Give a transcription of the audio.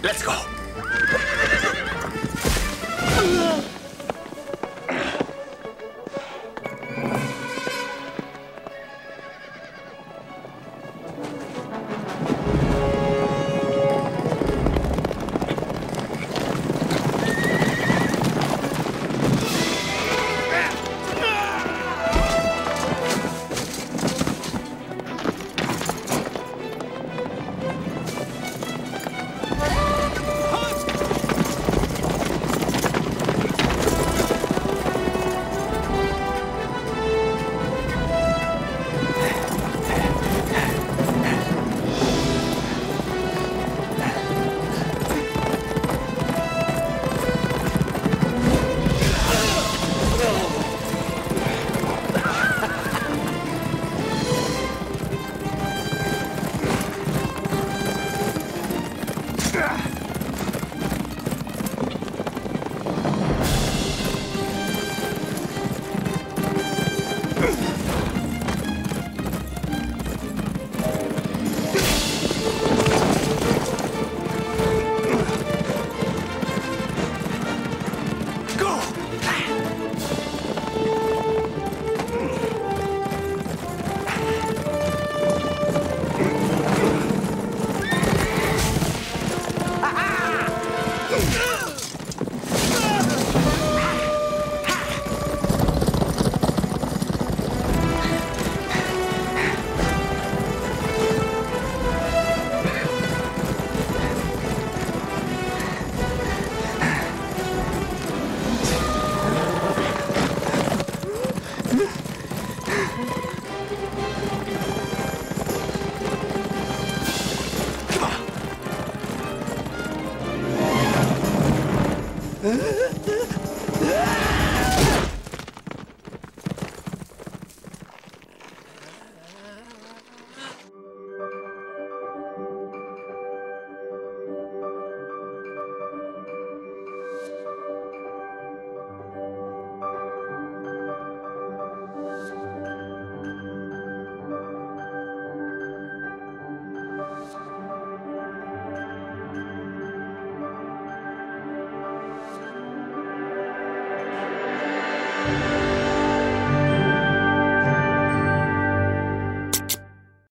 Let's go. Ah! Ugh.